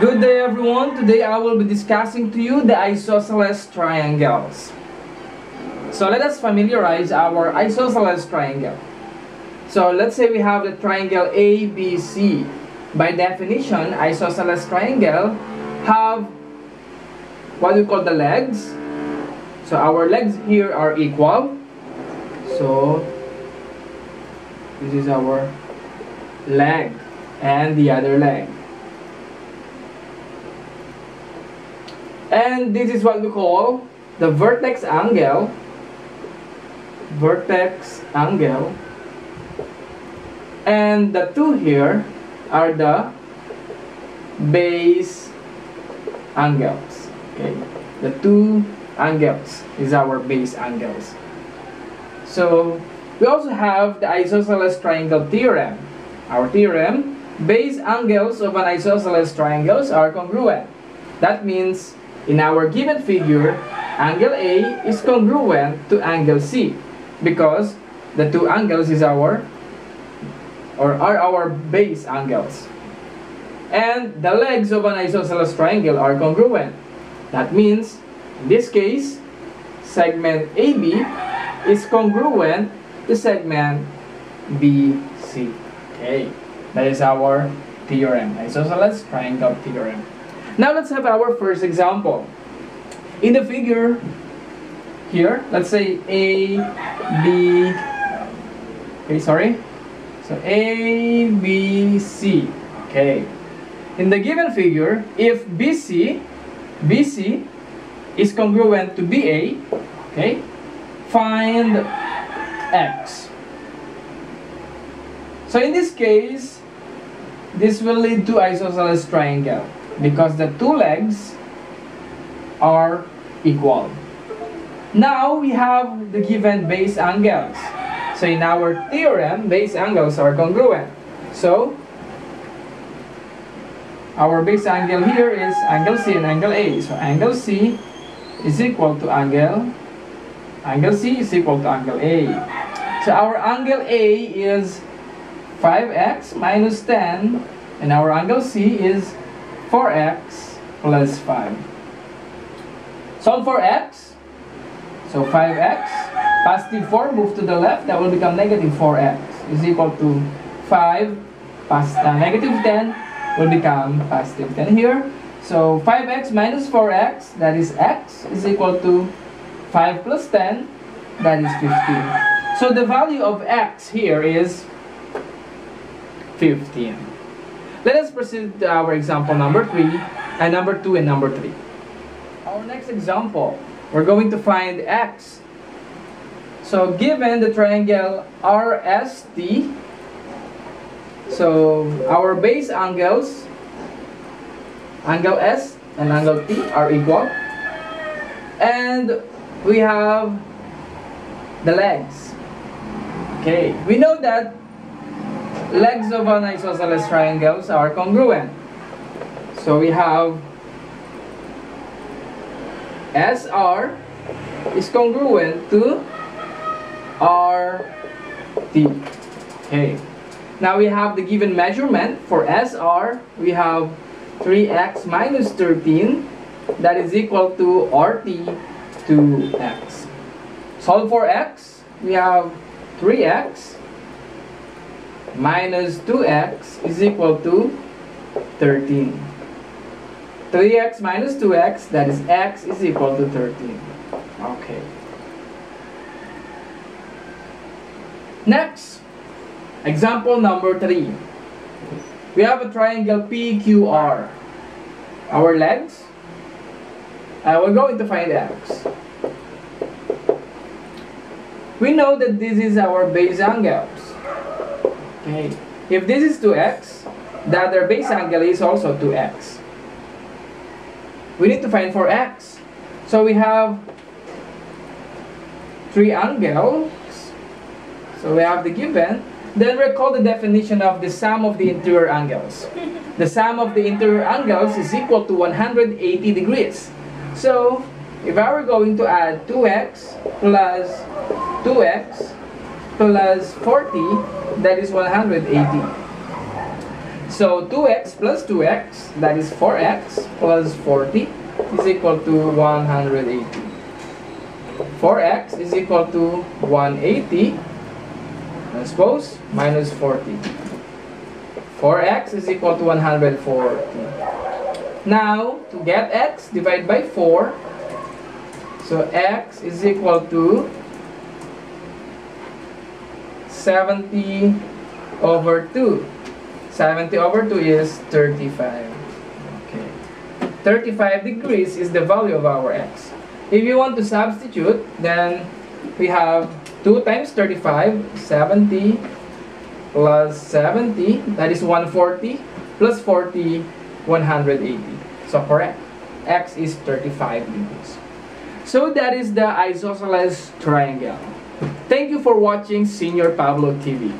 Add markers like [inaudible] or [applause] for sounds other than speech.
Good day everyone. Today I will be discussing to you the isosceles triangles. So let us familiarize our isosceles triangle. So let's say we have the triangle ABC. By definition, isosceles triangle have what we call the legs. So our legs here are equal. So this is our leg and the other leg. And this is what we call the vertex angle. Vertex angle. And the two here are the base angles. Okay, the two angles is our base angles. So we also have the isosceles triangle theorem. Our theorem, base angles of an isosceles triangles are congruent. That means in our given figure, angle A is congruent to angle C because the two angles is our or are our base angles. And the legs of an isosceles triangle are congruent. That means, in this case, segment AB is congruent to segment BC. Okay, that is our theorem, isosceles triangle theorem. Now let's have our first example. In the figure here, let's say A, B, okay, sorry. So A, B, C, okay. In the given figure, if BC, BC is congruent to BA, okay, find X. So in this case, this will lead to isosceles triangle because the two legs are equal. Now we have the given base angles. So in our theorem, base angles are congruent. So our base angle here is angle C and angle A. So angle C is equal to angle angle C is equal to angle A. So our angle A is 5x minus 10 and our angle C is 4x plus 5. Solve for x. So 5x, positive 4, move to the left, that will become negative 4x is equal to 5, past, uh, negative 10 will become positive 10 here. So 5x minus 4x, that is x, is equal to 5 plus 10, that is 15. So the value of x here is 15. Let us proceed to our example number 3 and number 2 and number 3. Our next example, we're going to find x. So given the triangle RST, so our base angles, angle S and angle T are equal. And we have the legs. Okay, we know that legs of an isosceles triangles are congruent. So we have SR is congruent to RT. Okay. Now we have the given measurement for SR. We have 3x minus 13 that is equal to RT 2x. Solve for x. We have 3x minus 2x is equal to 13. 3x minus 2x, that is x is equal to 13. Okay. Next, example number 3. We have a triangle PQR. Our legs, uh, we're going to find x. We know that this is our base angles. Okay. If this is 2x, the other base angle is also 2x. We need to find for x. So we have three angles. So we have the given. Then recall the definition of the sum of the interior angles. [laughs] The sum of the interior angles is equal to 180 degrees. So if I were going to add 2x plus 2x plus 40, that is 180. So 2x plus 2x, that is 4x plus 40 is equal to 180. 4x is equal to 180 suppose minus 40. 4x is equal to 140. Now, to get x, divide by 4. So x is equal to 70 over 2. 70 over 2 is 35. Okay. 35 degrees is the value of our x. If you want to substitute, then we have 2 times 35, 70 plus 70, that is 140, plus 40, 180. So correct. X is 35 degrees. So that is the isosceles triangle. Thank you for watching Señor Pablo TV.